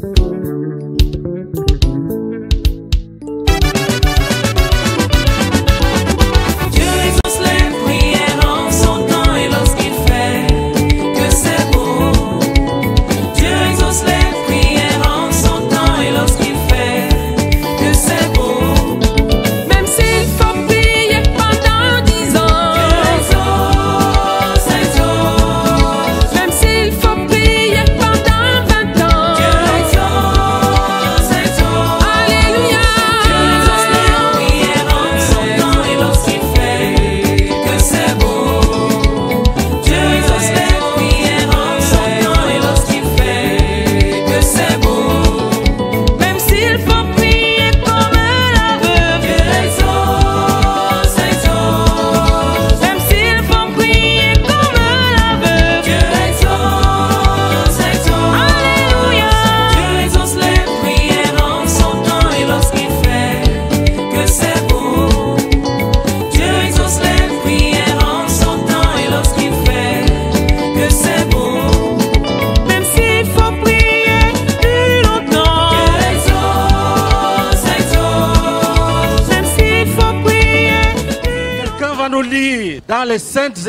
Dieu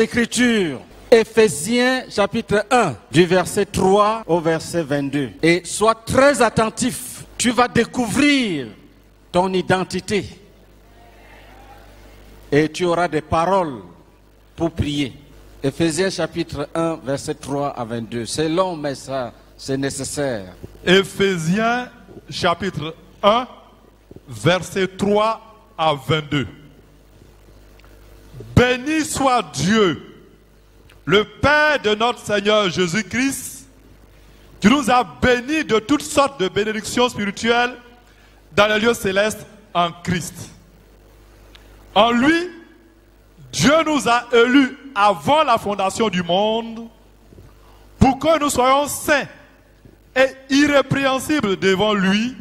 Écritures. Éphésiens chapitre 1 du verset 3 au verset 22. Et sois très attentif. Tu vas découvrir ton identité. Et tu auras des paroles pour prier. Éphésiens chapitre 1 verset 3 à 22. C'est long mais ça c'est nécessaire. Éphésiens chapitre 1, verset 3 à 22. Béni soit Dieu, le Père de notre Seigneur Jésus-Christ, qui nous a bénis de toutes sortes de bénédictions spirituelles dans les lieux célestes en Christ. En lui, Dieu nous a élus avant la fondation du monde pour que nous soyons saints et irrépréhensibles devant lui,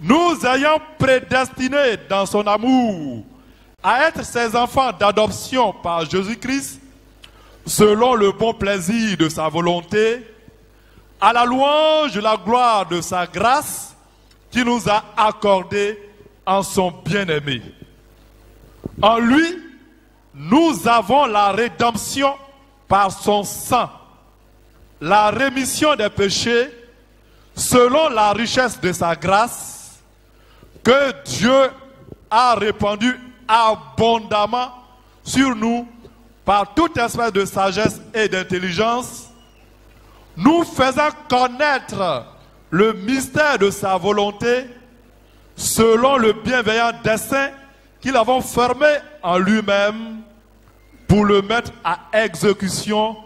nous ayant prédestinés dans son amour à être ses enfants d'adoption par Jésus-Christ, selon le bon plaisir de sa volonté, à la louange la gloire de sa grâce qui nous a accordé en son bien-aimé. En lui, nous avons la rédemption par son sang, la rémission des péchés selon la richesse de sa grâce que Dieu a répandue abondamment sur nous par toute espèce de sagesse et d'intelligence, nous faisant connaître le mystère de sa volonté selon le bienveillant dessein qu'il avait formé en lui-même pour le mettre à exécution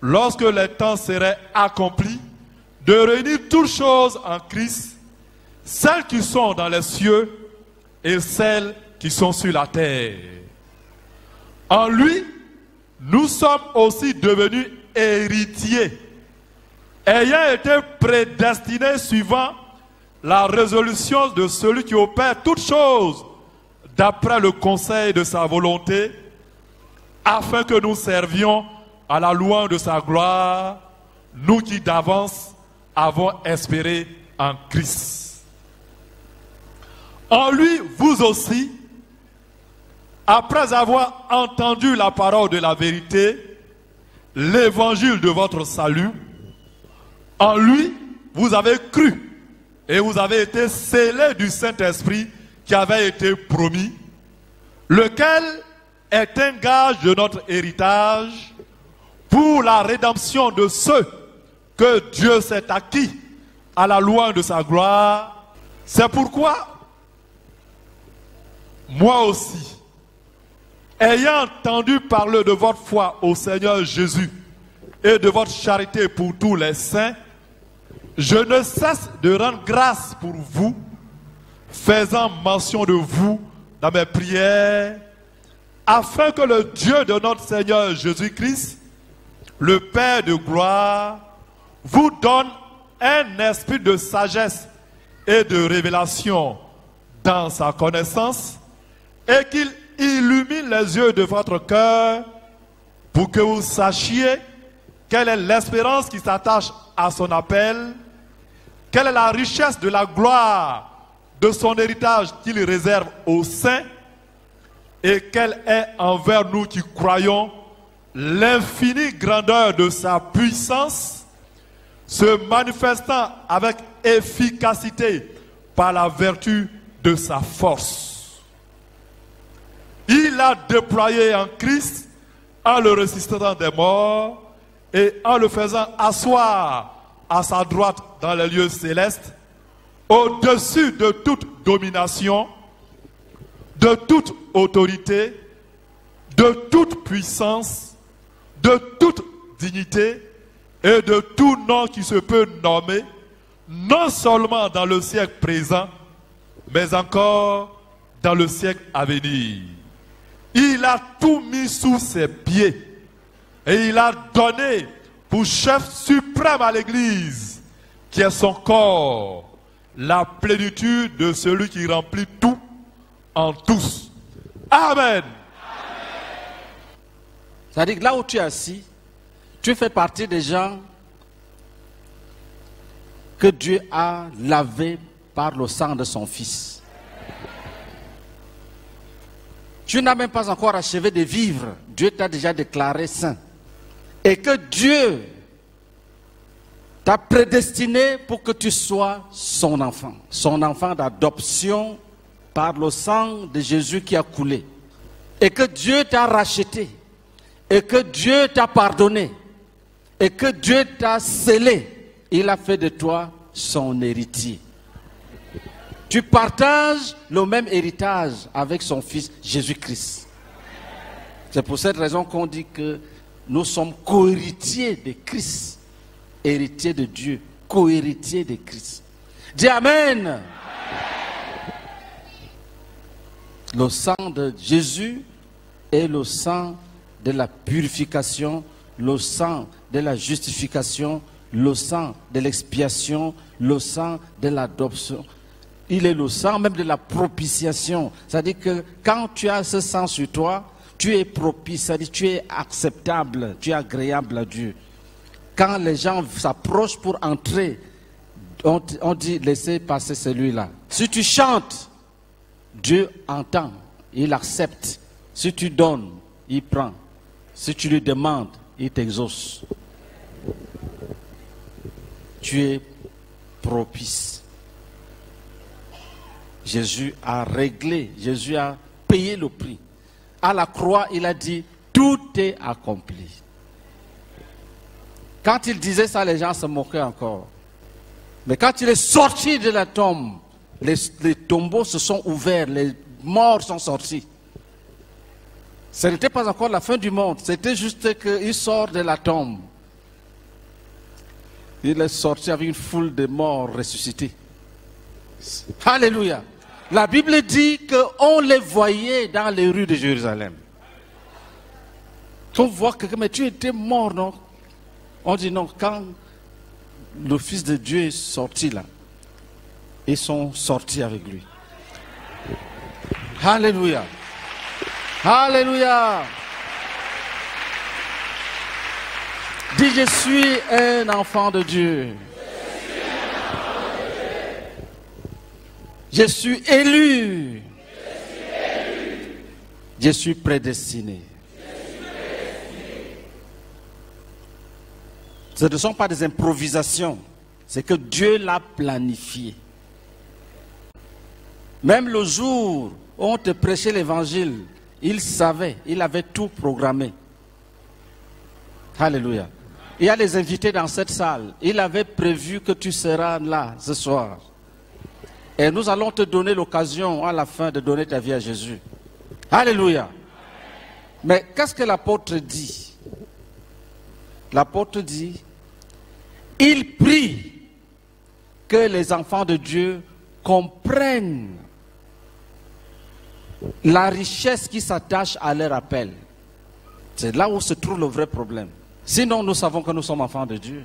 lorsque les temps seraient accomplis, de réunir toutes choses en Christ, celles qui sont dans les cieux et celles qui sont sur la terre. En lui, nous sommes aussi devenus héritiers, ayant été prédestinés suivant la résolution de celui qui opère toutes choses d'après le conseil de sa volonté, afin que nous servions à la louange de sa gloire, nous qui d'avance avons espéré en Christ. En lui, vous aussi, après avoir entendu la parole de la vérité, l'évangile de votre salut, en lui, vous avez cru et vous avez été scellés du Saint-Esprit qui avait été promis, lequel est un gage de notre héritage pour la rédemption de ceux que Dieu s'est acquis à la louange de sa gloire. C'est pourquoi moi aussi, ayant entendu parler de votre foi au Seigneur Jésus et de votre charité pour tous les saints, je ne cesse de rendre grâce pour vous, faisant mention de vous dans mes prières, afin que le Dieu de notre Seigneur Jésus-Christ, le Père de gloire, vous donne un esprit de sagesse et de révélation dans sa connaissance, et qu'il illumine les yeux de votre cœur pour que vous sachiez quelle est l'espérance qui s'attache à son appel quelle est la richesse de la gloire de son héritage qu'il réserve aux saints et quelle est envers nous qui croyons l'infinie grandeur de sa puissance se manifestant avec efficacité par la vertu de sa force. Il a déployé en Christ en le ressuscitant des morts et en le faisant asseoir à sa droite dans les lieux célestes, au-dessus de toute domination, de toute autorité, de toute puissance, de toute dignité et de tout nom qui se peut nommer, non seulement dans le siècle présent, mais encore dans le siècle à venir. Il a tout mis sous ses pieds et il a donné pour chef suprême à l'Église, qui est son corps, la plénitude de celui qui remplit tout en tous. Amen. C'est-à-dire que là où tu es assis, tu fais partie des gens que Dieu a lavés par le sang de son Fils. Tu n'as même pas encore achevé de vivre. Dieu t'a déjà déclaré saint. Et que Dieu t'a prédestiné pour que tu sois son enfant. Son enfant d'adoption par le sang de Jésus qui a coulé. Et que Dieu t'a racheté. Et que Dieu t'a pardonné. Et que Dieu t'a scellé. Il a fait de toi son héritier. Tu partages le même héritage avec son fils Jésus-Christ. C'est pour cette raison qu'on dit que nous sommes co-héritiers de Christ, héritiers de Dieu, co-héritiers de Christ. Dis Amen. Le sang de Jésus est le sang de la purification, le sang de la justification, le sang de l'expiation, le sang de l'adoption. Il est le sang même de la propitiation. C'est-à-dire que quand tu as ce sang sur toi, tu es propice, c'est-à-dire tu es acceptable, tu es agréable à Dieu. Quand les gens s'approchent pour entrer, on, on dit laissez passer celui-là. Si tu chantes, Dieu entend, il accepte. Si tu donnes, il prend. Si tu lui demandes, il t'exauce. Tu es propice. Jésus a réglé, Jésus a payé le prix. À la croix, il a dit, tout est accompli. Quand il disait ça, les gens se moquaient encore. Mais quand il est sorti de la tombe, les, tombeaux se sont ouverts, les morts sont sortis. Ce n'était pas encore la fin du monde, c'était juste qu'il sort de la tombe. Il est sorti avec une foule de morts ressuscités. Alléluia. La Bible dit qu'on les voyait dans les rues de Jérusalem. On voit que mais tu étais mort, non? On dit non, quand le Fils de Dieu est sorti là, ils sont sortis avec lui. Alléluia. Alléluia. Dis, je suis un enfant de Dieu. Je suis élu. Je suis prédestiné. Ce ne sont pas des improvisations. C'est que Dieu l'a planifié. Même le jour où on te prêchait l'évangile, il savait, il avait tout programmé. Alléluia. Il y a les invités dans cette salle. Il avait prévu que tu seras là ce soir. Et nous allons te donner l'occasion à la fin de donner ta vie à Jésus. Alléluia. Mais qu'est-ce que l'apôtre dit? L'apôtre dit, il prie que les enfants de Dieu comprennent la richesse qui s'attache à leur appel. C'est là où se trouve le vrai problème. Sinon, nous savons que nous sommes enfants de Dieu.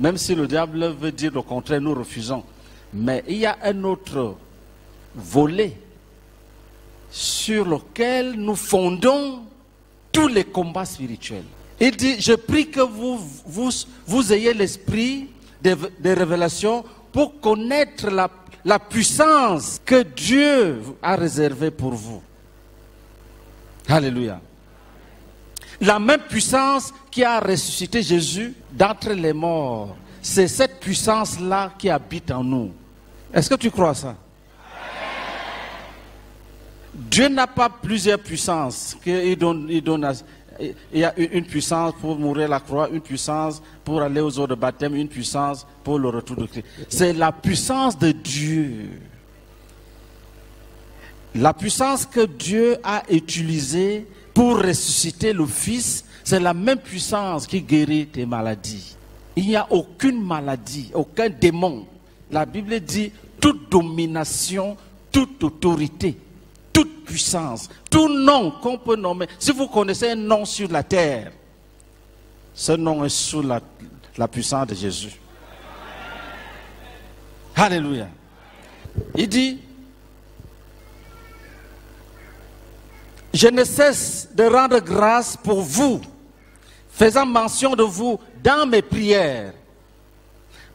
Même si le diable veut dire le contraire, nous refusons. Mais il y a un autre volet sur lequel nous fondons tous les combats spirituels. Il dit, je prie que vous, vous, ayez l'esprit des, révélations pour connaître la, la puissance que Dieu a réservée pour vous. Alléluia. La même puissance qui a ressuscité Jésus d'entre les morts, c'est cette puissance-là qui habite en nous. Est-ce que tu crois ça? Dieu n'a pas plusieurs puissances. qu'il donne, il, y a une puissance pour mourir à la croix, une puissance pour aller aux eaux de baptême, une puissance pour le retour de Christ. C'est la puissance de Dieu. La puissance que Dieu a utilisée pour ressusciter le Fils, c'est la même puissance qui guérit tes maladies. Il n'y a aucune maladie, aucun démon. La Bible dit toute domination, toute autorité, toute puissance, tout nom qu'on peut nommer. Si vous connaissez un nom sur la terre, ce nom est sous la, puissance de Jésus. Alléluia. Il dit, je ne cesse de rendre grâce pour vous, faisant mention de vous dans mes prières,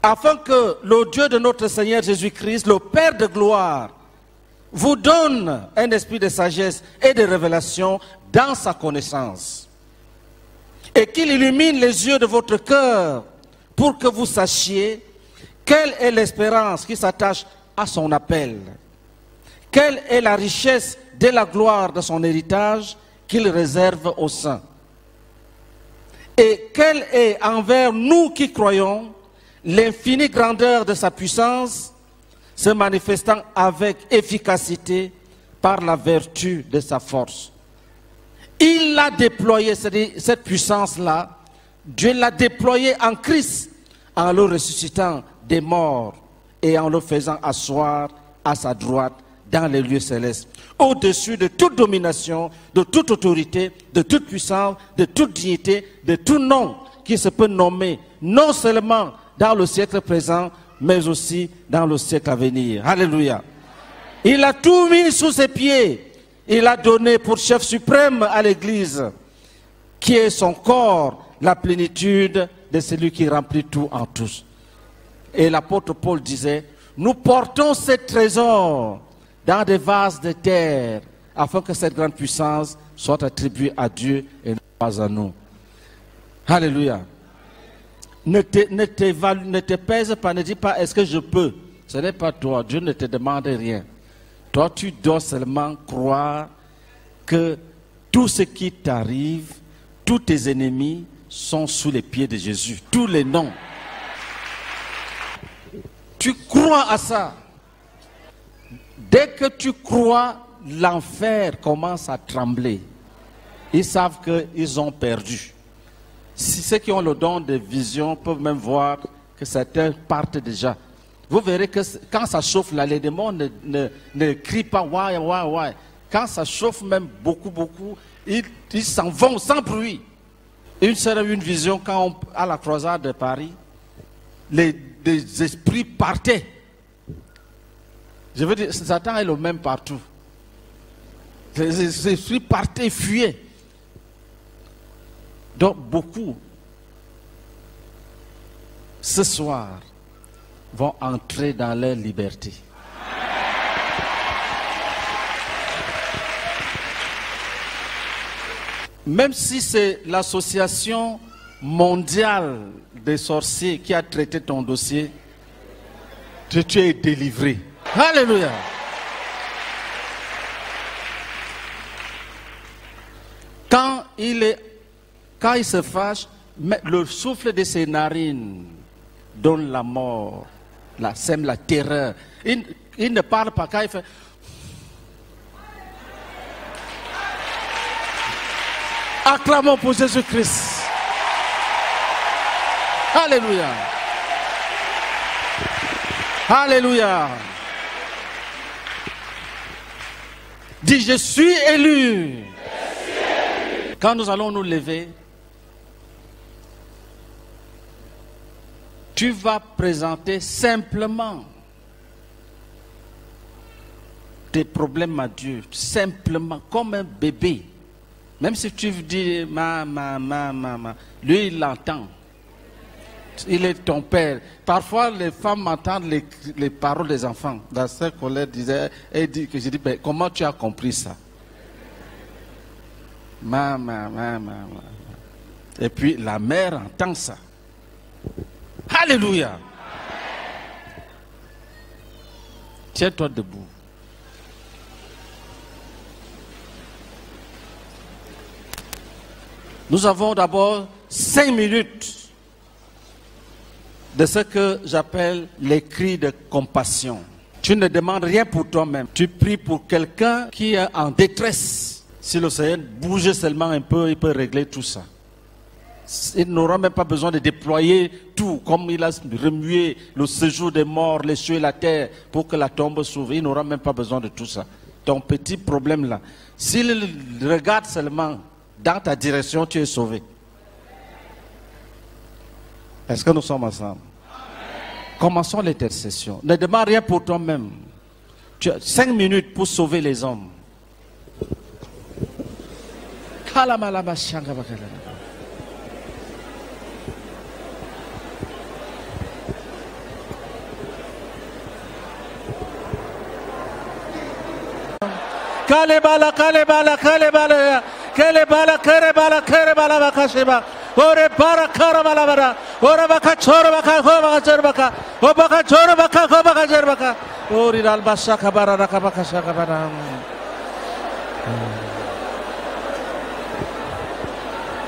afin que le Dieu de notre Seigneur Jésus-Christ, le Père de gloire, vous donne un esprit de sagesse et de révélation dans sa connaissance, et qu'il illumine les yeux de votre cœur pour que vous sachiez quelle est l'espérance qui s'attache à son appel, quelle est la richesse de la gloire de son héritage qu'il réserve aux saints. Et quelle est envers nous qui croyons l'infinie grandeur de sa puissance, se manifestant avec efficacité par la vertu de sa force. Il l'a déployé, cette puissance-là, Dieu l'a déployée en Christ en le ressuscitant des morts et en le faisant asseoir à sa droite dans les lieux célestes, au-dessus de toute domination, de toute autorité, de toute puissance, de toute dignité, de tout nom qui se peut nommer, non seulement dans le siècle présent, mais aussi dans le siècle à venir. Alléluia. Il a tout mis sous ses pieds. Il a donné pour chef suprême à l'Église, qui est son corps, la plénitude de celui qui remplit tout en tous. Et l'apôtre Paul disait, nous portons ces trésors dans des vases de terre, afin que cette grande puissance soit attribuée à Dieu et non pas à nous. Alléluia. Ne te, ne te pèse pas, ne dis pas est-ce que je peux? Ce n'est pas toi, Dieu ne te demande rien. Toi, tu dois seulement croire que tout ce qui t'arrive, tous tes ennemis sont sous les pieds de Jésus. Tous les noms. Tu crois à ça. Dès que tu crois, l'enfer commence à trembler. Ils savent qu'ils ont perdu. Si ceux qui ont le don de vision peuvent même voir que certains partent déjà. Vous verrez que quand ça chauffe là, les démons ne, ne, ne crient pas ouais, ouais, ouais. Quand ça chauffe même beaucoup, beaucoup, ils s'en vont sans bruit. Une seule une vision quand on- à la croisade de Paris, les, les esprits partaient. Je veux dire, Satan est le même partout. Les esprits partaient, fuyaient. Donc beaucoup, ce soir, vont entrer dans leur liberté. Même si c'est l'association mondiale des sorciers qui a traité ton dossier, tu, es délivré. Alléluia. Quand il, est, quand il se fâche, le souffle de ses narines donne la mort, la, sème la terreur. Il, il ne parle pas quand il fait. Acclamons pour Jésus-Christ. Alléluia. Alléluia. Dis, je suis élu. Quand nous allons nous lever, tu vas présenter simplement tes problèmes à Dieu, simplement, comme un bébé. Même si tu dis ma, ma, ma, ma, ma, lui il l'entend. Il est ton père. Parfois, les femmes entendent les, les paroles des enfants. La sœur Colette disait, dit Ben, comment tu as compris ça? Et puis la mère entend ça. Alléluia. Tiens-toi debout. Nous avons d'abord cinq minutes de ce que j'appelle les cris de compassion. Tu ne demandes rien pour toi-même. Tu pries pour quelqu'un qui est en détresse. Si le Seigneur bouge seulement un peu, il peut régler tout ça. Il n'aura même pas besoin de déployer tout, comme il a remué le séjour des morts, les cieux et la terre, pour que la tombe s'ouvre. Il n'aura même pas besoin de tout ça. Ton petit problème là, s'il regarde seulement dans ta direction, tu es sauvé. Est-ce que nous sommes ensemble? Commençons l'intercession. Ne demande rien pour toi-même. Tu as cinq minutes pour sauver les hommes. काले बाला काले बाला काले बाला काले बाला करे बाला करे बाला बखा शिवा ओरे बारा खर बाला बारा ओरे बखा छोर बखा हो बखा चोर बखा हो बखा छोर बखा हो बखा चोर बखा ओरी लाल बादशाह खबारा रखा बखा शाह खबारा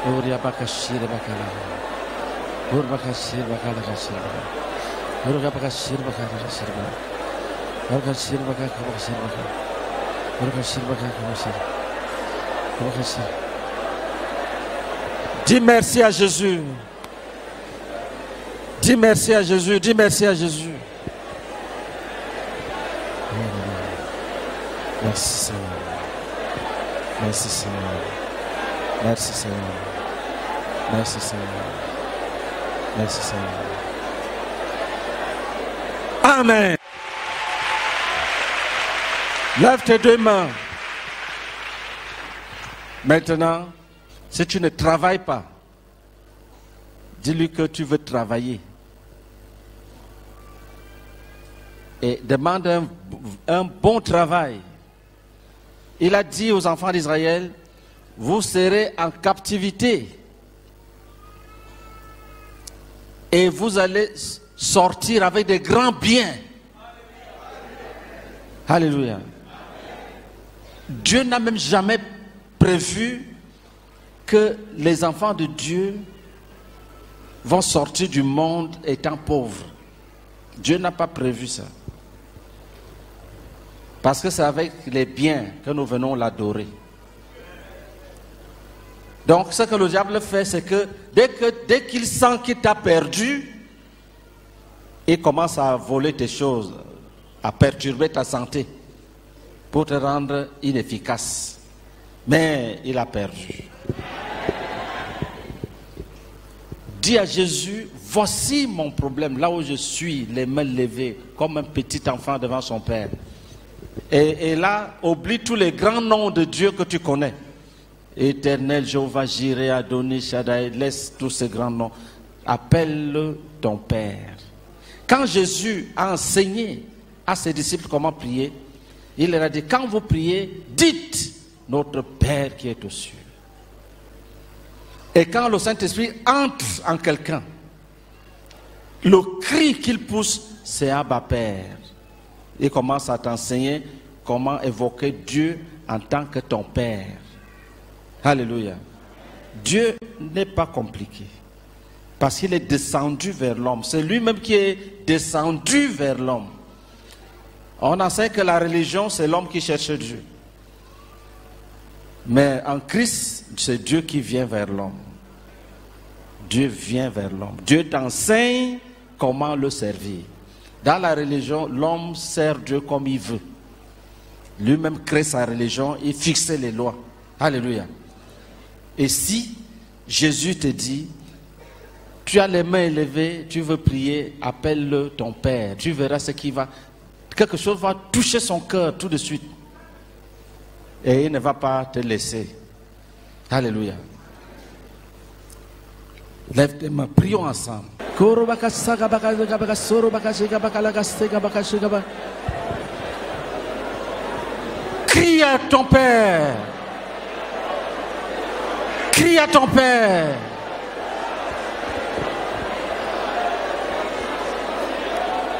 ओरी बखा शिर बखा ओर बखा शिर बखा लगा शिर बखा ओर बखा शिर बखा लगा शिर बखा ओर बखा शिर बखा खबा शिर बखा Dis merci à Jésus. Dis merci à Jésus. Dis merci à Jésus. Merci Seigneur. Merci Seigneur. Merci Seigneur. Merci Seigneur. Merci Seigneur. Amen. Lève tes deux mains. Maintenant, si tu ne travailles pas, dis-lui que tu veux travailler. Et demande un, bon travail. Il a dit aux enfants d'Israël, vous serez en captivité. Et vous allez sortir avec des grands biens. Alléluia. Dieu n'a même jamais prévu que les enfants de Dieu vont sortir du monde étant pauvres. Dieu n'a pas prévu ça. Parce que c'est avec les biens que nous venons l'adorer. Donc ce que le diable fait, c'est que dès qu'il sent qu'il t'a perdu, il commence à voler tes choses, à perturber ta santé pour te rendre inefficace. Mais il a perdu. Dis à Jésus, voici mon problème, là où je suis, les mains levées, comme un petit enfant devant son Père. Et, là, oublie tous les grands noms de Dieu que tu connais. Éternel, Jéhovah, Jireh, Adonis, Shaddai, laisse tous ces grands noms. Appelle ton Père. Quand Jésus a enseigné à ses disciples comment prier, il leur a dit, quand vous priez, dites notre Père qui est aux cieux. Et quand le Saint-Esprit entre en quelqu'un, le cri qu'il pousse, c'est Abba Père. Il commence à t'enseigner comment évoquer Dieu en tant que ton Père. Alléluia. Dieu n'est pas compliqué. Parce qu'il est descendu vers l'homme. C'est lui-même qui est descendu vers l'homme. On enseigne que la religion, c'est l'homme qui cherche Dieu. Mais en Christ, c'est Dieu qui vient vers l'homme. Dieu vient vers l'homme. Dieu t'enseigne comment le servir. Dans la religion, l'homme sert Dieu comme il veut. Lui-même crée sa religion, il fixe les lois. Alléluia. Et si Jésus te dit, tu as les mains élevées, tu veux prier, appelle-le ton Père. Tu verras ce qui va. Quelque chose va toucher son cœur tout de suite. Et il ne va pas te laisser. Alléluia. Lève tes mains, prions ensemble. Crie à ton Père. Crie à ton Père.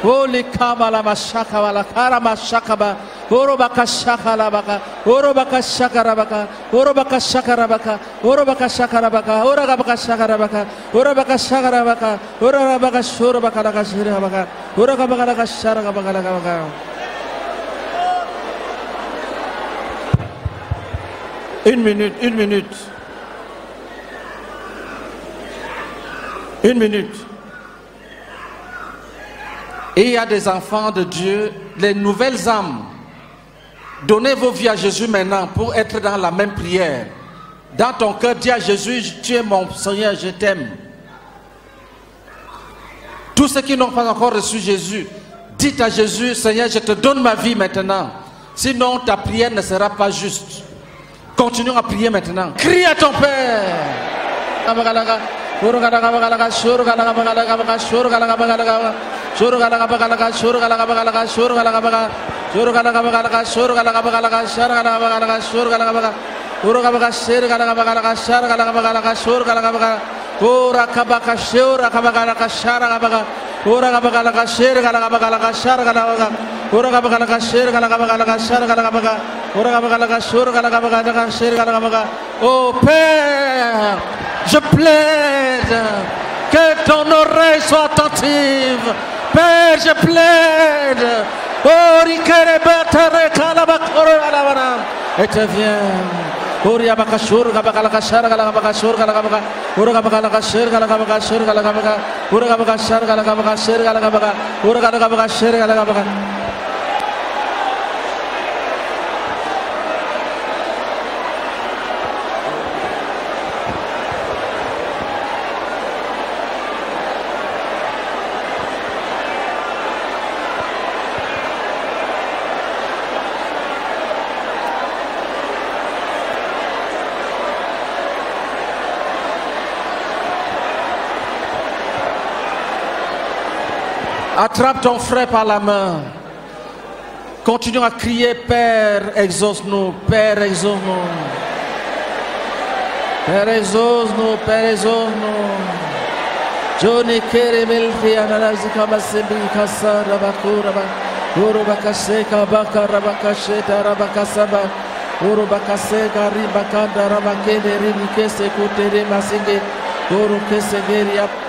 Holy Kamala Mashaka la Karama Shakaba, Orobaka Shakalabaka, Orobaka Shakarabaka, Orobaka Shakarabaka, Orobaka Shakarabaka, Orabaka Shakarabaka, Orabaka Shakarabaka, Orabaka Shurabaka Shirabaka, Orabaka Sharabaka. Une minute, une minute. Une minute. Et il y a des enfants de Dieu, les nouvelles âmes. Donnez vos vies à Jésus maintenant pour être dans la même prière. Dans ton cœur, dis à Jésus, tu es mon Seigneur, je t'aime. Tous ceux qui n'ont pas encore reçu Jésus, dites à Jésus, Seigneur, je te donne ma vie maintenant. Sinon, ta prière ne sera pas juste. Continuons à prier maintenant. Crie à ton Père. Suruh kala kapa kala kas, suruh kala kapa kala kas, suruh kala kapa kala, suruh kala kapa kala kas, suruh kala kapa kala kas, suruh kala kapa kala kas, suruh kala kapa kala, suruh kapa kas, sir kala kapa kala kas, sar kala kapa kala kas, suruh kala kapa kala, ura kapa kas, sir kapa kala kas, sar kapa kala, ura kapa kala kas, sir kala kapa kala kas, sar kala kapa kala, ura kapa kala kas, sir kala kapa kala kas, sar kala kapa kala, kapa kala kas, suruh kala kapa kala kas, sir kala kapa oh père, je plaide que ton oreille soit attentive. Perce plaide. Ori kerebetere kalaba koru alabana. Etevienne. Uriya baka vien, ga baka laka shar ga laka baka shur ga laka baka ura ga baka laka shir ga laka baka shir ga laka baka ura ga baka shar ga laka baka shir ga laka Attrape ton frère par la main. Continue à crier Père, exauce-nous, Père, exauce-nous. Père, exauce-nous, Père, exauce-nous. Johnny Keremel Fianazika Masembi Kasa Rabakuraba. Urubakaseka Baka Rabakasheta Rabakasaba. Urubakaseka Ribakanda Rabakede Ribikese Kutere Masinge. Urukesegeria.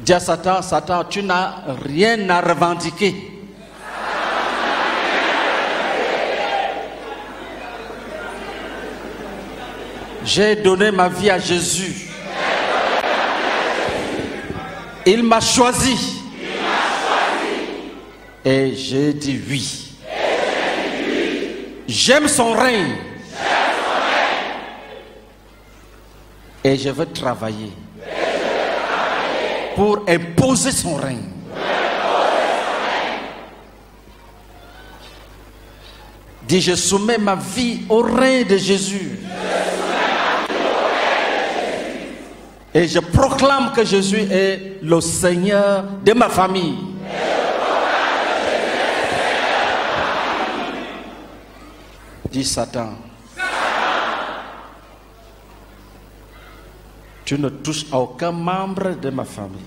Dis à Satan, Satan, tu n'as rien à revendiquer. J'ai donné ma vie à Jésus. Il m'a choisi. Et j'ai dit oui. J'aime son règne. Et je veux travailler pour imposer son règne. Dis, je soumets ma vie au règne de Jésus. Et je proclame que Jésus est le Seigneur de ma famille. Dis Satan, tu ne touches à aucun membre de ma famille.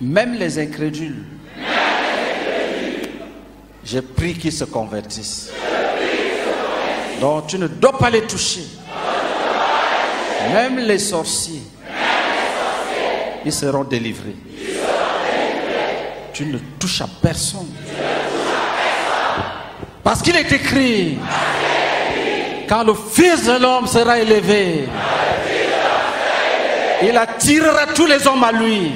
Même les incrédules. Je prie qu'ils se convertissent. Donc tu ne dois pas les toucher. Même les sorciers. Ils seront délivrés. Tu ne touches à personne. Parce qu'il est écrit, quand le Fils de l'homme sera élevé, Il attirera tous les hommes à lui.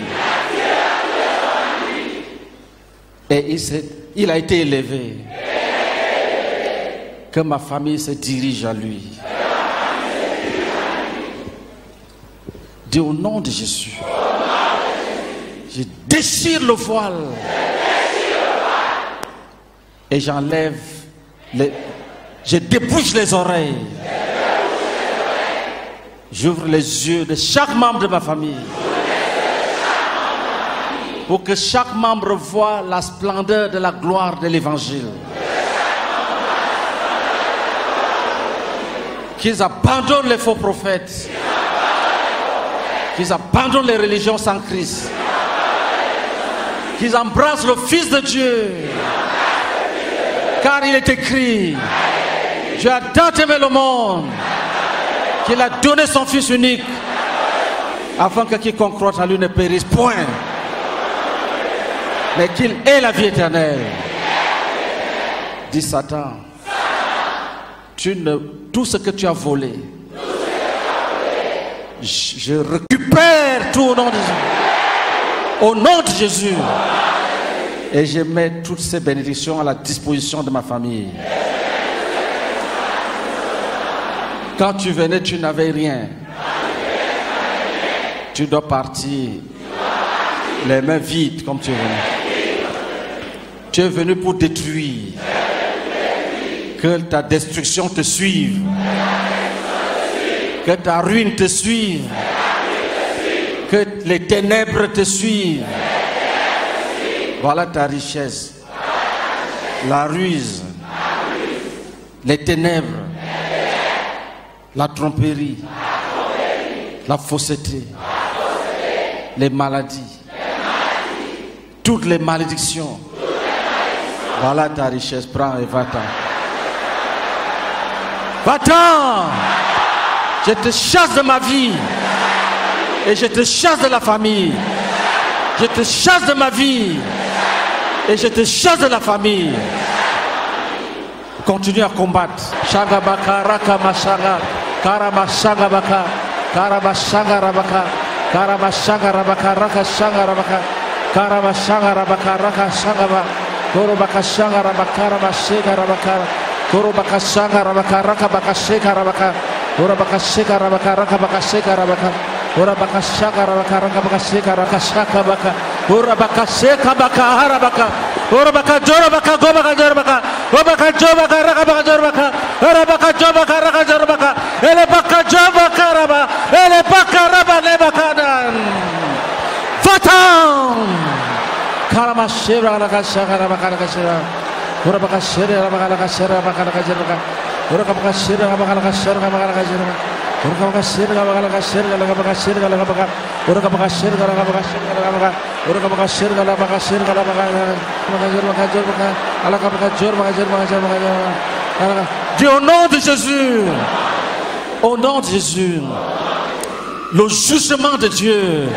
Et il, il a été élevé. Que ma famille se dirige à lui. Dis au nom de Jésus. Je déchire le voile. Et j'enlève les. Je débouche les oreilles. J'ouvre les yeux de chaque membre de ma famille. Pour que chaque membre voie la splendeur de la gloire de l'évangile. Qu'ils abandonnent les faux prophètes. Qu'ils abandonnent les religions sans Christ. Qu'ils embrassent le Fils de Dieu. Car il est écrit, Dieu a tant aimé le monde qu'il a donné son Fils unique afin que quiconque croit en lui ne périsse point, mais qu'il ait la vie éternelle. Dit Satan, tu tout ce que tu as volé, je, je récupère tout au nom de Jésus. Au nom de Jésus. Et je mets toutes ces bénédictions à la disposition de ma famille. Quand tu venais, tu n'avais rien. Tu dois partir. Les mains vides comme tu es venu. Tu es venu pour détruire. Que ta destruction te suive. Que ta ruine te suive. Que les ténèbres te suivent. Voilà ta richesse. La ruse. Les ténèbres. La tromperie. La fausseté. Les maladies. Toutes les malédictions. Voilà ta richesse. Prends et va-t'en. Va-t'en. Je te chasse de ma vie. Et je te chasse de la famille. Je te chasse de ma vie. Et je te chasse de la famille. Continue à combattre. Shagabaka Rakamashanga. Karabasaga baka, Karabasaga rabaka, Karabasaga rabaka, raka saga rabaka, Karabasaga rabaka, raka saga ba, Korobaka saga rabaka, Rabasega rabaka, Korobaka saga rabaka, raka baka seka rabaka, Korobaka seka rabaka, raka baka rabaka, Korobaka saga rabaka, raka baka seka raka saka baka, Korobaka seka baka harabaka, Korobaka jorobaka, gobaka jorobaka, Gobaka jorobaka, raka baka jorobaka, Rabaka coba karaka rabaka. Ele baka coba karaba. Ele baka raba lebakadan. Fatam. Karama shira karaka shaka rabaka karaka shira. Rabaka shira rabaka karaka shira rabaka karaka shira. Rabaka shira rabaka karaka shira rabaka karaka shira. Rabaka shira rabaka karaka shira rabaka shira rabaka. Rabaka shira rabaka shira rabaka. baka kamu kasir kalau makasir kalau makasir makasir baka makasir makasir makasir makasir makasir makasir Dis au nom de Jésus, au nom de Jésus, le jugement de Dieu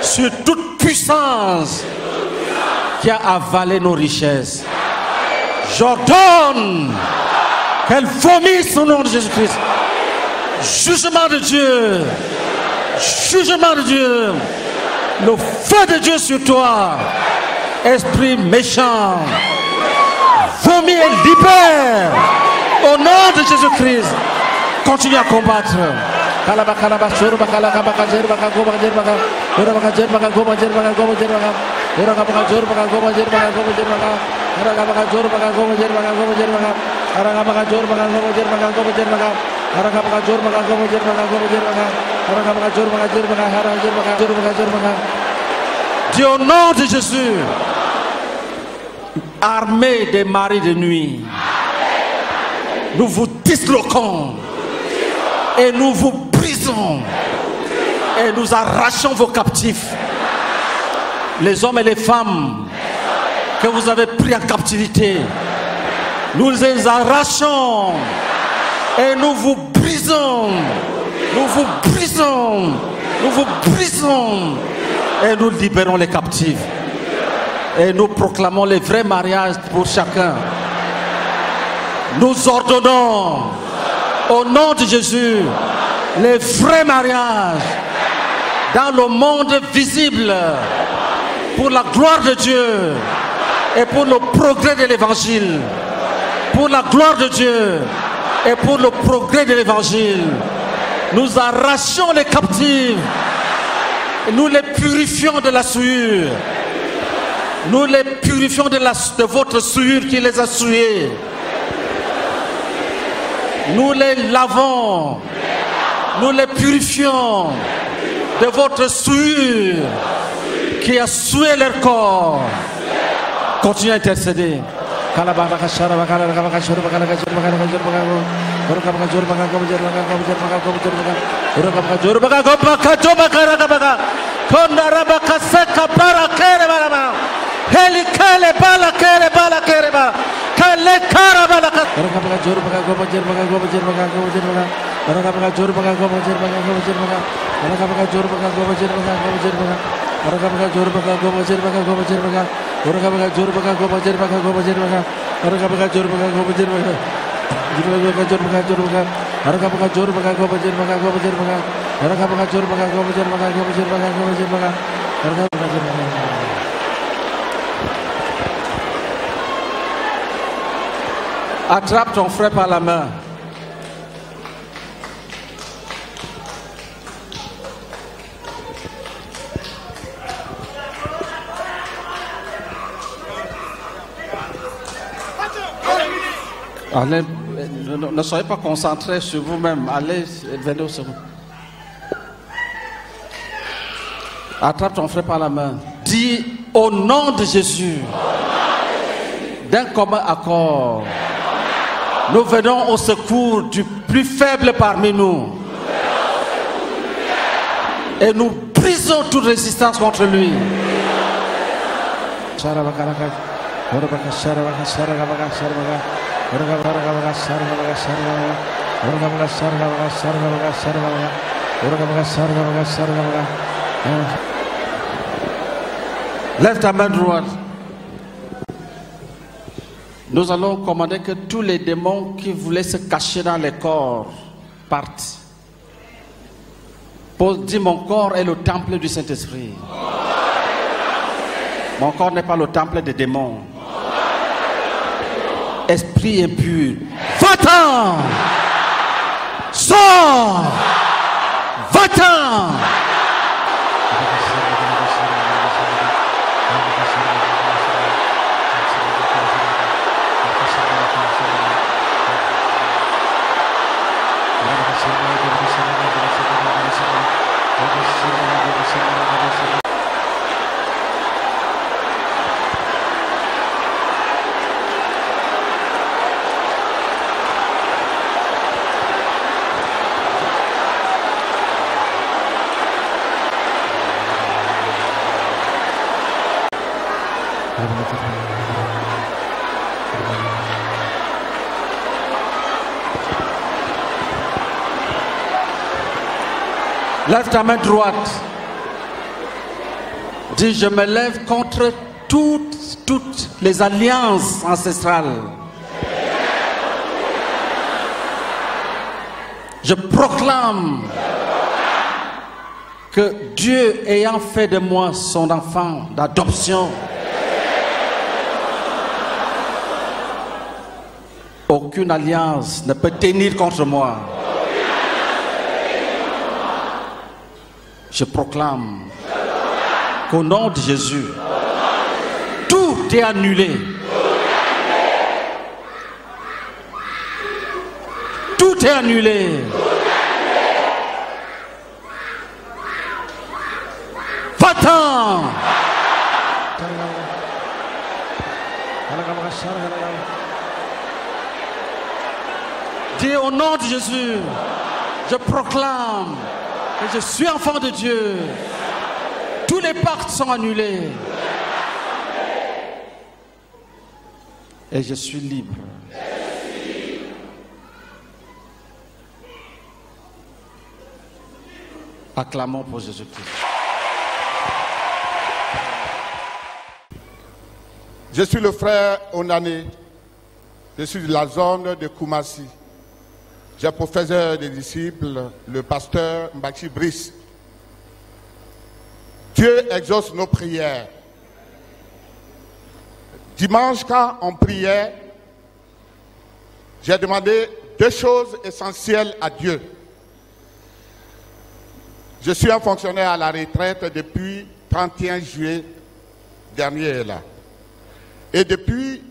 sur toute puissance qui a avalé nos richesses. J'ordonne qu'elle vomisse au nom de Jésus-Christ. Jugement de Dieu. Jugement de Dieu. Le feu de Dieu sur toi. Esprit méchant. Au nom de Jésus-Christ. Continue à combattre. Dis au nom de Jésus armée des maris de nuit nous vous disloquons et nous vous brisons et nous arrachons vos captifs. Les hommes et les femmes que vous avez pris en captivité, nous les arrachons et nous vous brisons. Nous vous brisons. Nous vous brisons et nous libérons les captifs. Et nous proclamons les vrais mariages pour chacun. Nous ordonnons au nom de Jésus les vrais mariages dans le monde visible pour la gloire de Dieu et pour le progrès de l'évangile. Pour la gloire de Dieu et pour le progrès de l'évangile. Nous arrachons les captifs. Et Nous les purifions de la souillure. Nous les purifions de, la, de votre souillure qui les a souillés. Nous les lavons. Nous les purifions de votre souillure qui a souillé leur corps. Continuez à intercéder. Heli kele bala kele bala kele bala kele kara bala kat. Mereka bakal jor bakal gua bajir bakal gua bajir bakal gua bajir bakal. Mereka bakal jor bakal gua bajir bakal gua bajir bakal. Mereka bakal jor bakal gua bajir bakal gua bajir bakal. Mereka bakal jor bakal gua bajir bakal gua bajir bakal. Mereka bakal jor bakal gua bajir bakal gua bajir bakal. Mereka bakal jor bakal gua bajir bakal. Gimana gua bakal jor bakal jor jor gua bajir gua bajir jor gua bajir gua bajir gua bajir jor. Attrape ton frère par la main. Allez, ne, soyez pas concentrés sur vous-même. Allez, venez au second. Attrape ton frère par la main. Dis au nom de Jésus, d'un commun accord, nous venons au secours du plus faible parmi nous. Et nous brisons toute résistance contre lui. Lève ta main droite. Nous allons commander que tous les démons qui voulaient se cacher dans les corps partent. Paul dit Mon corps est le temple du Saint-Esprit. Mon corps n'est pas le temple des démons. Esprit impur. Va-t'en Sors Va-t'en Lève ta main droite. Dis, je me lève contre toutes, toutes les alliances ancestrales. Je proclame que Dieu ayant fait de moi son enfant d'adoption, aucune alliance ne peut tenir contre moi. Je proclame qu'au nom de Jésus, tout est annulé. Tout est annulé. Va-t'en. Dis au nom de Jésus, je proclame je suis enfant de Dieu. Tous les pactes sont annulés. Et je suis libre. Acclamons pour Jésus-Christ. Je suis le frère Onane. Je suis de la zone de Koumassi. J'ai professeur des disciples, le pasteur Mbachi Brice. Dieu exauce nos prières. Dimanche, quand on priait, j'ai demandé deux choses essentielles à Dieu. Je suis un fonctionnaire à la retraite depuis 31 juillet dernier. Et depuis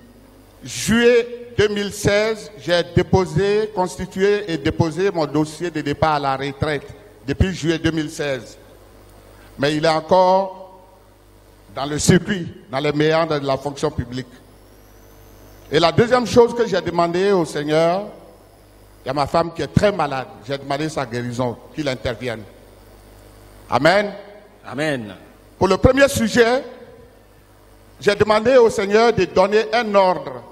juillet 2016, j'ai déposé, constitué et déposé mon dossier de départ à la retraite depuis juillet 2016. Mais il est encore dans le circuit, dans les méandres de la fonction publique. Et la deuxième chose que j'ai demandé au Seigneur, il y a ma femme qui est très malade. J'ai demandé sa guérison, qu'il intervienne. Amen. Amen. Pour le premier sujet, j'ai demandé au Seigneur de donner un ordre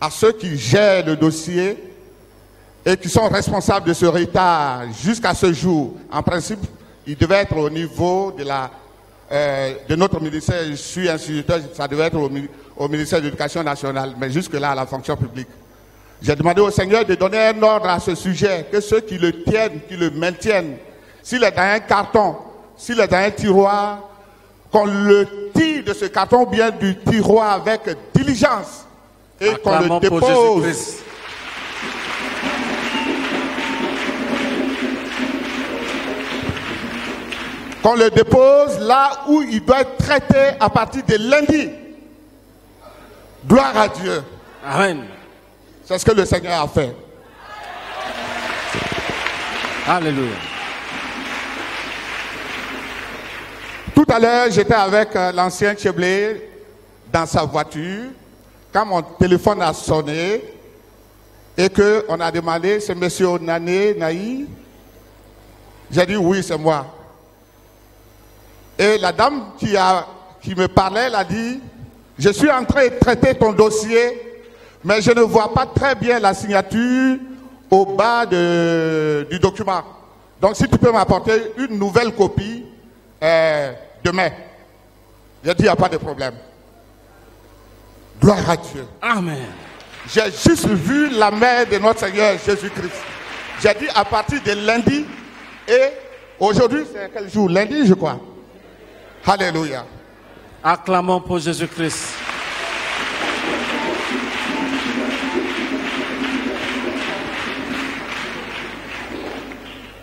à ceux qui gèrent le dossier et qui sont responsables de ce retard jusqu'à ce jour. En principe, il devait être au niveau de, la, euh, de notre ministère. Je suis instituteur, ça devait être au, au ministère de l'Éducation nationale, mais jusque-là, à la fonction publique. J'ai demandé au Seigneur de donner un ordre à ce sujet, que ceux qui le tiennent, qui le maintiennent, s'il est dans un carton, s'il est dans un tiroir, qu'on le tire de ce carton bien du tiroir avec diligence et qu'on le dépose qu'on le dépose là où il doit être traité à partir de lundi. Gloire à Dieu. Amen. C'est ce que le Seigneur a fait. Alléluia. Tout à l'heure, j'étais avec euh, l'ancien Cheblé dans sa voiture. Quand mon téléphone a sonné et qu'on a demandé, c'est monsieur Nané Naï J'ai dit oui, c'est moi. Et la dame qui, a, qui me parlait, elle a dit, je suis en train de traiter ton dossier, mais je ne vois pas très bien la signature au bas du document. Donc si tu peux m'apporter une nouvelle copie euh, demain. J'ai dit, il n'y a pas de problème. Gloire à Dieu. Amen. J'ai juste vu la mère de notre Seigneur Jésus-Christ. J'ai dit à partir de lundi et aujourd'hui, c'est quel jour? Lundi, je crois. Alléluia. Acclamons pour Jésus-Christ.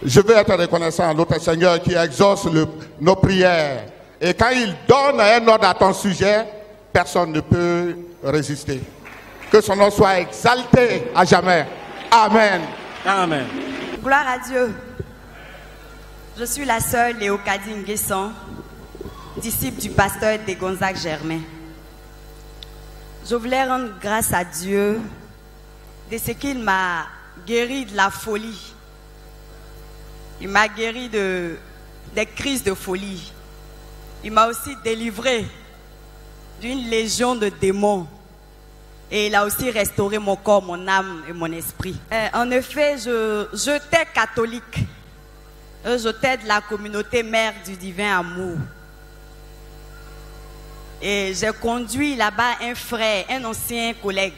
Je veux être reconnaissant à notre Seigneur qui exauce le- nos prières. Et quand il donne un ordre à ton sujet, personne ne peut résister. Que son nom soit exalté à jamais. Amen. Amen. Gloire à Dieu. Je suis la sœur Léocadine Guesson, disciple du pasteur de Gonzague Germain. Je voulais rendre grâce à Dieu de ce qu'il m'a guéri de la folie. Il m'a guéri de, des crises de folie. Il m'a aussi délivré d'une légion de démons. Et il a aussi restauré mon corps, mon âme et mon esprit. Euh, en effet, je, j'étais catholique. Euh, J'étais de la communauté mère du divin amour. Et j'ai conduit là-bas un frère, un ancien collègue.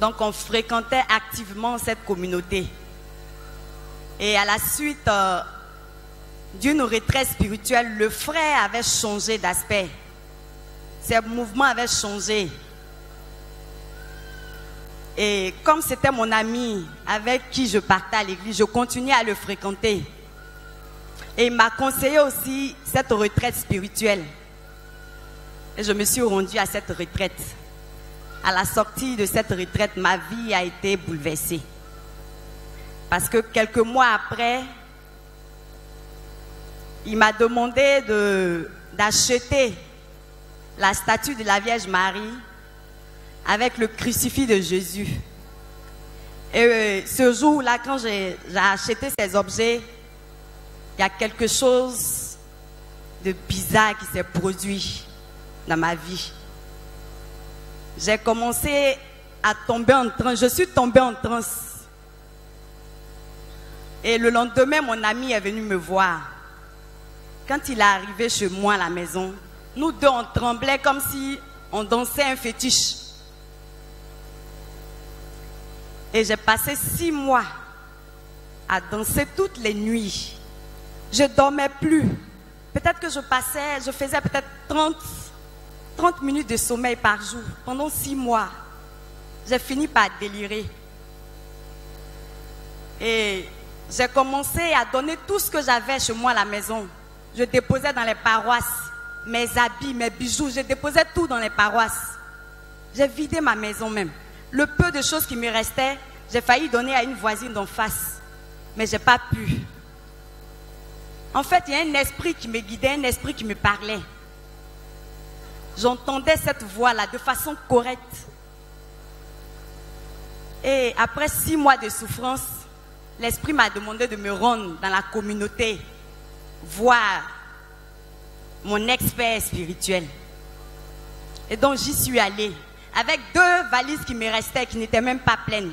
Donc on fréquentait activement cette communauté. Et à la suite euh, d'une retraite spirituelle, le frère avait changé d'aspect. Ses mouvements avaient changé. Et comme c'était mon ami avec qui je partais à l'église, je continuais à le fréquenter. Et il m'a conseillé aussi cette retraite spirituelle. Et je me suis rendue à cette retraite. À la sortie de cette retraite, ma vie a été bouleversée. Parce que quelques mois après, il m'a demandé de- d'acheter la statue de la Vierge Marie avec le crucifix de Jésus. Et euh, ce jour-là, quand j'ai acheté ces objets, il y a quelque chose de bizarre qui s'est produit dans ma vie. J'ai commencé à tomber en transe. Je suis tombée en transe. Et le lendemain, mon ami est venu me voir. Quand il est arrivé chez moi à la maison, nous deux, on tremblait comme si on dansait un fétiche. Et j'ai passé six mois à danser toutes les nuits. Je dormais plus. peut-être que je passais, je faisais peut-être 30, 30 minutes de sommeil par jour pendant six mois. J'ai fini par délirer. Et j'ai commencé à donner tout ce que j'avais chez moi à la maison. Je déposais dans les paroisses mes habits, mes bijoux, je déposais tout dans les paroisses. J'ai vidé ma maison même. Le peu de choses qui me restaient, j'ai failli donner à une voisine d'en face. Mais j'ai pas pu. En fait, il y a un esprit qui me guidait, un esprit qui me parlait. J'entendais cette voix-là de façon correcte. Et après six mois de souffrance, l'esprit m'a demandé de me rendre dans la communauté, voir mon expert spirituel. Et donc j'y suis allée avec deux valises qui me restaient, qui n'étaient même pas pleines.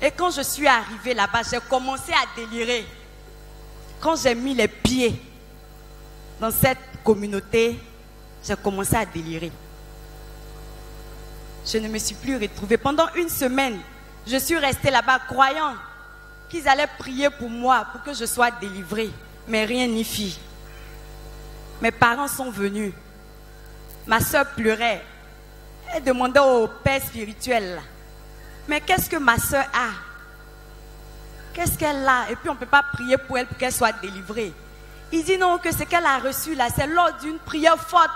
Et quand je suis arrivée là-bas, j'ai commencé à délirer. Quand j'ai mis les pieds dans cette communauté, j'ai commencé à délirer. Je ne me suis plus retrouvée. Pendant une semaine, je suis restée là-bas croyant qu'ils allaient prier pour moi, pour que je sois délivrée. Mais rien n'y fit. Mes parents sont venus. Ma soeur pleurait. Elle demandait au père spirituel, mais qu'est-ce que ma soeur a? Qu'est-ce qu'elle a? Et puis on ne peut pas prier pour elle pour qu'elle soit délivrée. Il dit non, que ce qu'elle a reçu là, c'est lors d'une prière forte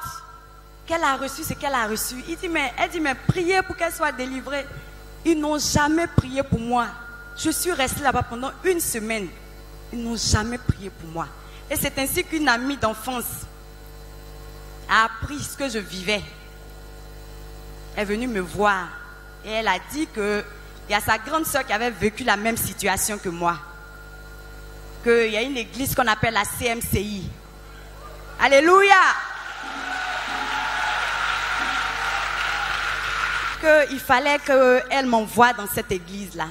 qu'elle a reçu ce qu'elle a reçu. Il dit, mais, elle dit, mais priez pour qu'elle soit délivrée. Ils n'ont jamais prié pour moi. Je suis restée là-bas pendant une semaine. Ils n'ont jamais prié pour moi. Et c'est ainsi qu'une amie d'enfance a appris ce que je vivais. Est venue me voir et elle a dit que il y a sa grande soeur qui avait vécu la même situation que moi. Qu'il y a une église qu'on appelle la CMCI. Alléluia! Qu'il fallait qu'elle m'envoie dans cette église-là.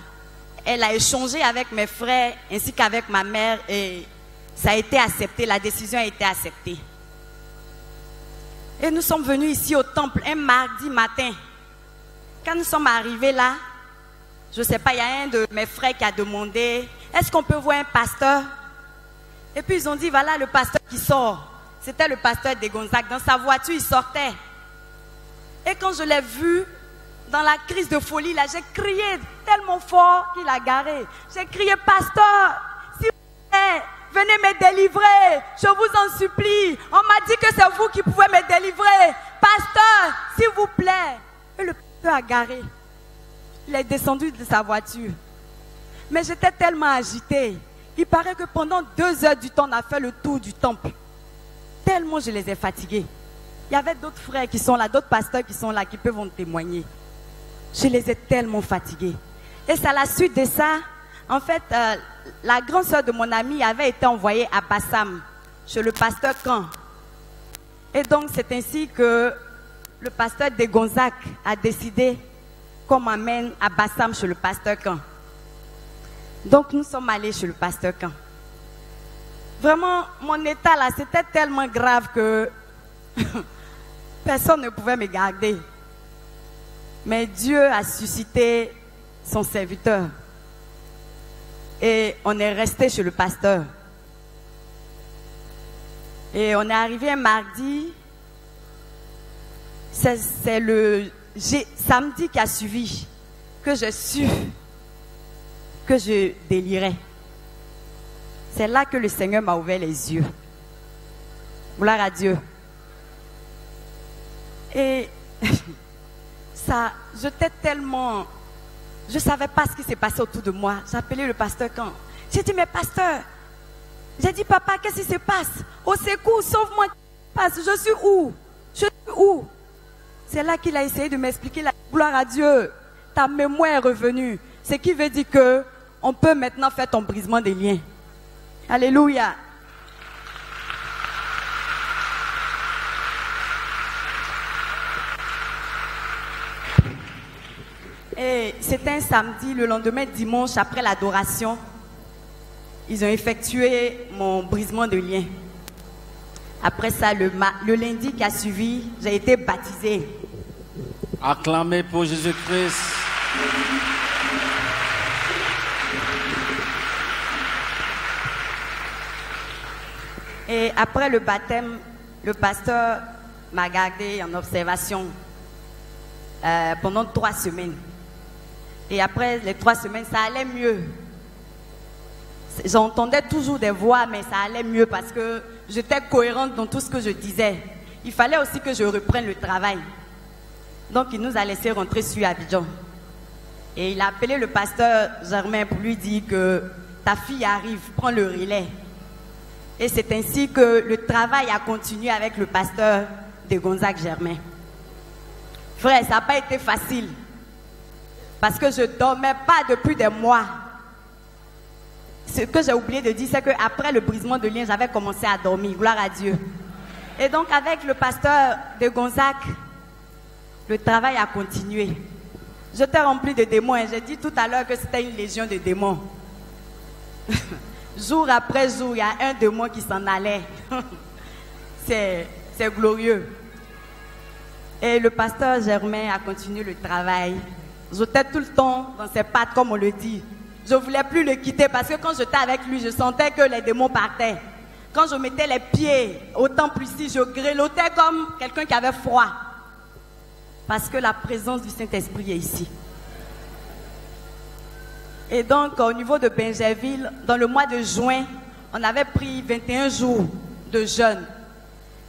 Elle a échangé avec mes frères ainsi qu'avec ma mère et ça a été accepté, la décision a été acceptée. Et nous sommes venus ici au temple un mardi matin. Quand nous sommes arrivés là, je ne sais pas, il y a un de mes frères qui a demandé, est-ce qu'on peut voir un pasteur? Et puis ils ont dit, voilà le pasteur qui sort. C'était le pasteur de Gonzague. Dans sa voiture, il sortait. Et quand je l'ai vu, dans la crise de folie, là, j'ai crié tellement fort qu'il a garé. J'ai crié, pasteur, s'il vous plaît, venez me délivrer. Je vous en supplie. On m'a dit que c'est vous qui pouvez me délivrer. Pasteur, s'il vous plaît. Et le pasteur a garé. Il est descendu de sa voiture. Mais j'étais tellement agitée. Il paraît que pendant deux heures du temps, on a fait le tour du temple. Tellement je les ai fatigués. Il y avait d'autres frères qui sont là, d'autres pasteurs qui sont là, qui peuvent en témoigner. Je les ai tellement fatigués. Et c'est à la suite de ça, en fait, euh, la grande sœur de mon ami avait été envoyée à Bassam, chez le pasteur Khan. Et donc, c'est ainsi que le pasteur de Gonzac a décidé qu'on m'amène à Bassam chez le pasteur Khan. Donc, nous sommes allés chez le pasteur Khan. Vraiment, mon état là, c'était tellement grave que personne ne pouvait me garder. Mais Dieu a suscité son serviteur. Et on est resté chez le pasteur. Et on est arrivé un mardi. C'est le samedi qui a suivi que je su que je délirais. C'est là que le Seigneur m'a ouvert les yeux. Gloire à Dieu. Et ça, j'étais tellement. Je ne savais pas ce qui s'est passé autour de moi. J'ai appelé le pasteur quand? J'ai dit, mais pasteur, j'ai dit, papa, qu'est-ce qui se passe? Au secours, sauve-moi. Passe Je suis où? Je suis où? C'est là qu'il a essayé de m'expliquer la gloire à Dieu. Ta mémoire est revenue. Ce qui veut dire que on peut maintenant faire ton brisement des liens. Alléluia. Et c'était un samedi, le lendemain dimanche, après l'adoration, ils ont effectué mon brisement de lien. Après ça, le, lundi qui a suivi, j'ai été baptisée. Acclamez pour Jésus-Christ. Et après le baptême, le pasteur m'a gardé en observation euh, pendant trois semaines. Et après les trois semaines, ça allait mieux. J'entendais toujours des voix, mais ça allait mieux parce que j'étais cohérente dans tout ce que je disais. Il fallait aussi que je reprenne le travail. Donc il nous a laissé rentrer sur Abidjan. Et il a appelé le pasteur Germain pour lui dire que ta fille arrive, prends le relais. Et c'est ainsi que le travail a continué avec le pasteur de Gonzague Germain. Frère, ça n'a pas été facile. Parce que je ne dormais pas depuis des mois. Ce que j'ai oublié de dire, c'est qu'après le brisement de lien, j'avais commencé à dormir. Gloire à Dieu. Et donc, avec le pasteur de Gonzac, le travail a continué. J'étais rempli de démons et j'ai dit tout à l'heure que c'était une légion de démons. jour après jour, il y a un démon qui s'en allait. c'est, c'est glorieux. Et le pasteur Germain a continué le travail. J'étais tout le temps dans ses pattes, comme on le dit. Je ne voulais plus le quitter parce que quand j'étais avec lui, je sentais que les démons partaient. Quand je mettais les pieds au temple ici, je grelottais comme quelqu'un qui avait froid. Parce que la présence du Saint-Esprit est ici. Et donc, au niveau de Benjerville, dans le mois de juin, on avait pris 21 jours de jeûne.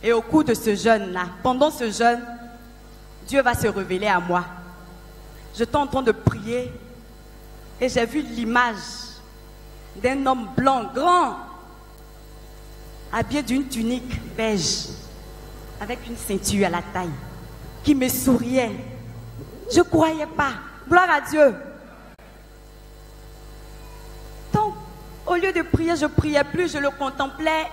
Et au cours de ce jeûne-là, pendant ce jeûne, Dieu va se révéler à moi. J'étais en de prier et j'ai vu l'image d'un homme blanc, grand, habillé d'une tunique beige, avec une ceinture à la taille, qui me souriait. Je ne croyais pas. Gloire à Dieu. Donc, au lieu de prier, je priais plus, je le contemplais.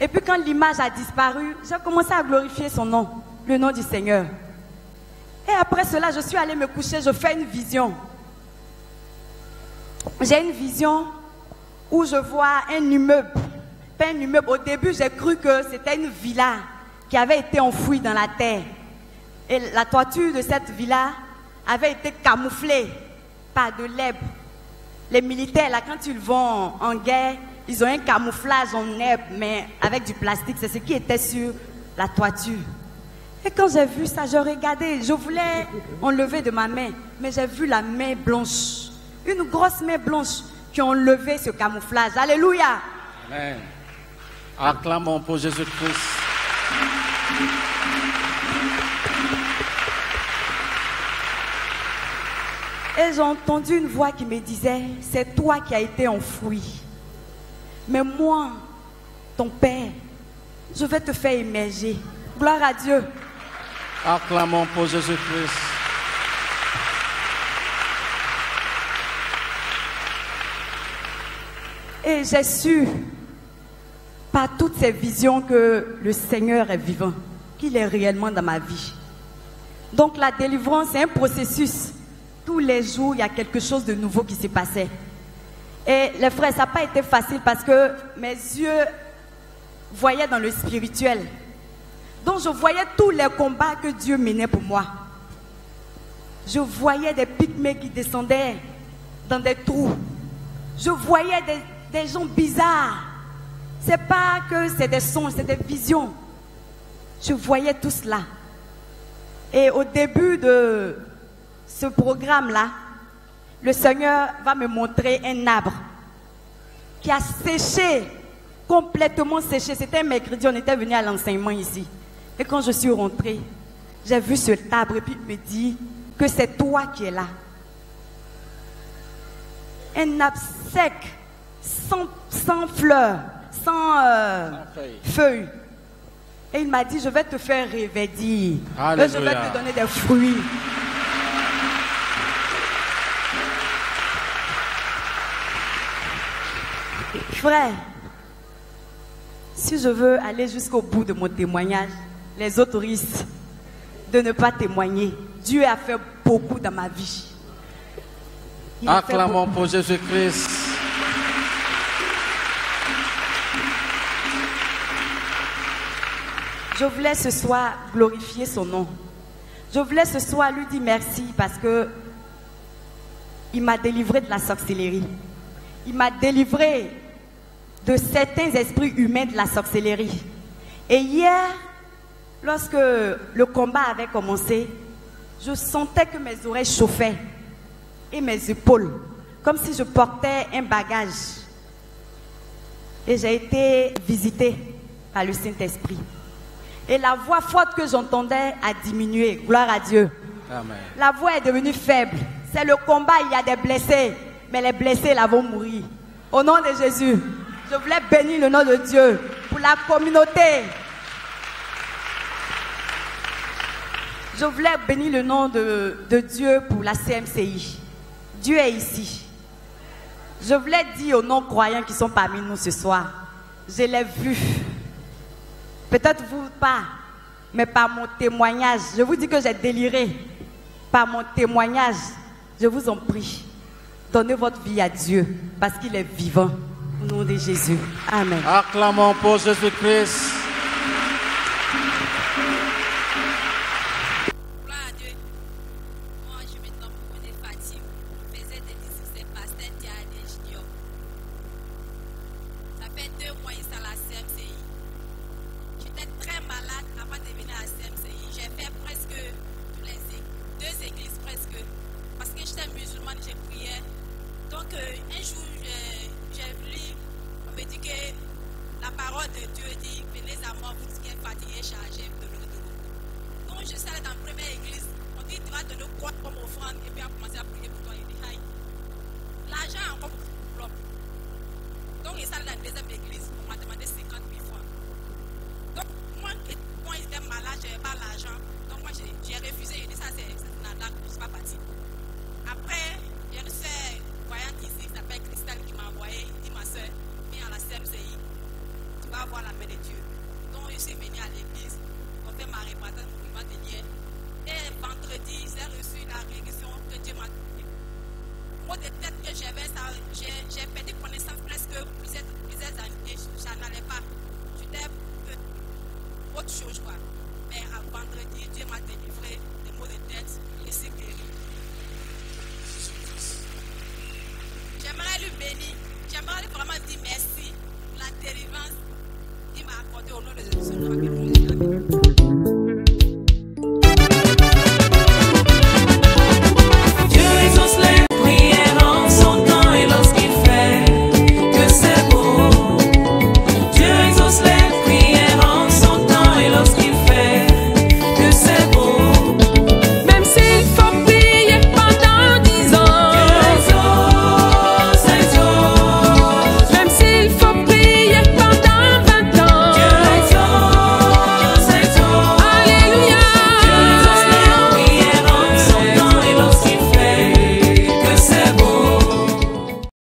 Et puis quand l'image a disparu, j'ai commencé à glorifier son nom, le nom du Seigneur. Et après cela, je suis allée me coucher, je fais une vision. J'ai une vision où je vois un immeuble. Pas un immeuble. Au début, j'ai cru que c'était une villa qui avait été enfouie dans la terre. Et la toiture de cette villa avait été camouflée par de l'herbe. Les militaires, là, quand ils vont en guerre, ils ont un camouflage en herbe, mais avec du plastique. C'est ce qui était sur la toiture. Et quand j'ai vu ça, je regardais, je voulais enlever de ma main, mais j'ai vu la main blanche, une grosse main blanche qui a enlevé ce camouflage. Alléluia. Amen. Acclamons pour Jésus-Christ. Et j'ai entendu une voix qui me disait, c'est toi qui as été enfoui. Mais moi, ton Père, je vais te faire émerger. Gloire à Dieu. Acclamons pour Jésus-Christ. Et j'ai su, par toutes ces visions, que le Seigneur est vivant, qu'il est réellement dans ma vie. Donc la délivrance, c'est un processus. Tous les jours, il y a quelque chose de nouveau qui s'est passé. Et les frères, ça n'a pas été facile parce que mes yeux voyaient dans le spirituel. Donc je voyais tous les combats que Dieu menait pour moi. Je voyais des pygmées qui descendaient dans des trous. Je voyais des, gens bizarres. C'est pas que c'est des sons, c'est des visions. Je voyais tout cela. Et au début de ce programme-là, le Seigneur va me montrer un arbre qui a séché, complètement séché. C'était un mercredi, on était venu à l'enseignement ici. Et quand je suis rentrée, j'ai vu ce arbre et puis il me dit que c'est toi qui es là. Un arbre sec, sans, sans fleurs, sans, euh, Sans feuilles. Et il m'a dit, je vais te faire. Alléluia. Je vais te donner des fruits. Frère, si je veux aller jusqu'au bout de mon témoignage, les autres risquent de ne pas témoigner. Dieu a fait beaucoup dans ma vie. Il Acclamons pour Jésus-Christ. Je voulais ce soir glorifier son nom. Je voulais ce soir lui dire merci parce que il m'a délivré de la sorcellerie. Il m'a délivré de certains esprits humains de la sorcellerie. Et hier, lorsque le combat avait commencé, je sentais que mes oreilles chauffaient et mes épaules, comme si je portais un bagage. Et j'ai été visitée par le Saint-Esprit. Et la voix forte que j'entendais a diminué. Gloire à Dieu. Amen. La voix est devenue faible. C'est le combat, il y a des blessés. Mais les blessés là vont mourir. Au nom de Jésus, je voulais bénir le nom de Dieu pour la communauté. Je voulais bénir le nom de, Dieu pour la CMCI. Dieu est ici. Je voulais dire aux non-croyants qui sont parmi nous ce soir, je l'ai vu. Peut-être vous pas, mais par mon témoignage, je vous dis que j'ai déliré. Par mon témoignage, je vous en prie, donnez votre vie à Dieu parce qu'il est vivant. Au nom de Jésus. Amen. Acclamons pour Jésus-Christ. Comme offrande et puis on a commencé à prier pour toi.